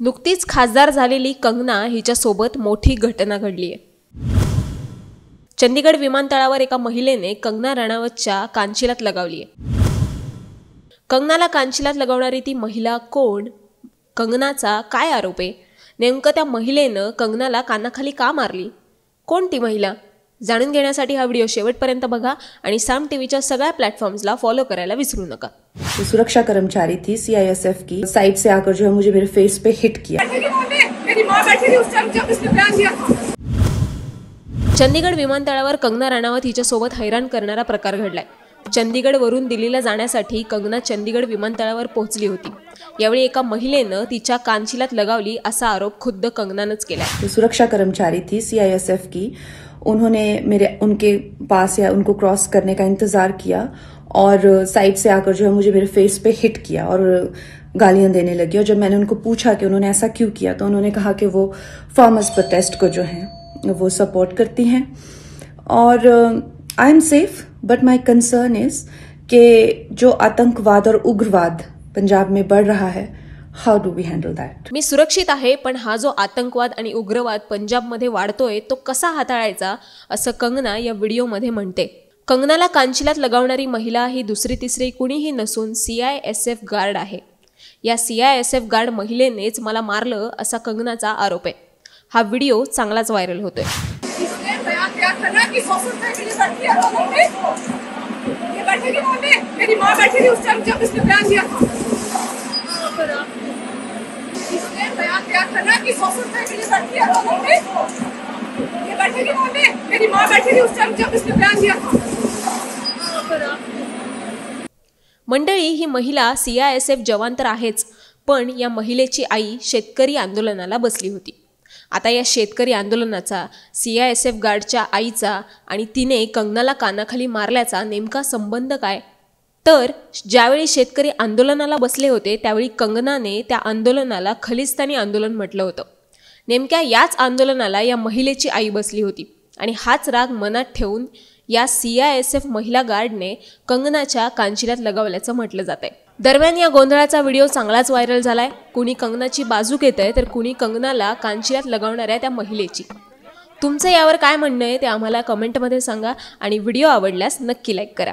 नुकतीच खासदार झालेली कंगना हिच्यासोबत मोठी घटना घडली आहे चंदीगड विमानतळावर एका महिलेने कंगना राणावतच्या कांचिलात लगावली आहे कंगनाला कांचिलात लगवणारी ती महिला कोण? कंगनाचा काय आरोप आहे? नेमकं त्या महिलेनं कंगनाला कानाखाली का मारली? कोण ती महिला? जाणून घेण्यासाठी हा व्हिडिओ शेवटपर्यंत बघा आणि साम टी व्हीच्या सगळ्या प्लॅटफॉर्म्सला फॉलो करायला विसरू नका. सुरक्षा कर्मचारी थी सीआईएसएफ की. साइड से आकर जो है मुझे मेरे फेस पे हिट किया। बैठी थी वहाँ पे मेरी माँ बैठी थी उस टाइम जब इसने बयान दिया था चंदीगड विमानतळावर कंगना राणावत हिच्यासोबत हैरान करणारा प्रकार घडलाय. चंदीगडवरून दिल्लीला जाण्यासाठी कंगना चंदीगड विमानतळावर पोहोचली होती. यावेळी एका महिलेनं तिच्या कानशिलात लगावली असा आरोप खुद्द कंगनानंच केलाय. वो सुरक्षा कर्मचारी थी सीआईएसएफ की. उन्होंने मेरे, उनके पास या उनको क्रॉस करने का इंतज़ार किया और साइड से आकर जो है मुझे मेरे फेस पे हिट किया और गालियाँ देने लगी। और जब मैंने उनको पूछा कि उन्होंने ऐसा क्यों किया तो उन्होंने कहा कि वो फार्मर्स प्रोटेस्ट को जो है, वो सपोर्ट करती हैं। और I am safe but my concern is कि जो आतंकवाद और उग्रवाद पंजाब में बढ़ रहा है how do we handle that मी सुरक्षित आहे पण हा जो आतंकवाद आणि उग्रवाद पंजाबमध्ये वाढतोय तो कसा हाताळायचा असं कंगना या व्हिडिओमध्ये म्हणते. कंगनाला कांचिलात लगावणारी महिला ही दुसरी तिसरी कुणीही नसून C I S F guard आहे. या C I S F guard महिलेनेच मला मारलं असा कंगनाचा आरोप आहे. हा व्हिडिओ चांगलाच व्हायरल होतोय. मेरी माँ बैठी थी उस टाइम जब इसने दिया था इसने कि सौ सौ रुपए के लिए बैठी है पे ये वहाँ पे मेरी माँ उस टाइम जब इसने दिया. था मंडळी ही महिला सी आय एस एफ जवान तर आहेच पण या महिलेची आई शेतकरी आंदोलनाला बसली होती. आता या शेतकरी आंदोलनाचा सी आय एस एफ गार्डच्या आईचा आणि तिने कंगनाला कानाखाली मारल्याचा नेमका संबंध काय? तर ज्यावेळी शेतकरी आंदोलनाला बसले होते त्यावेळी कंगनाने त्या आंदोलनाला खलिस्तानी आंदोलन म्हटलं होतं. नेमक्या याच आंदोलनाला या महिलेची आई बसली होती आणि हाच राग मनात ठेवून या सी आय एस एफ महिला गार्डने कंगनाच्या कांचिलात लगावल्याचं म्हटलं जात आहे. दरम्यान या गोंधळाचा व्हिडिओ चांगलाच व्हायरल झालाय. कुणी कंगनाची बाजू घेत आहे तर कुणी कंगनाला कांचिलात लगावणाऱ्या त्या महिलेची. तुमचं यावर काय म्हणणं आहे ते आम्हाला कमेंटमध्ये सांगा आणि व्हिडिओ आवडल्यास नक्की लाईक करा.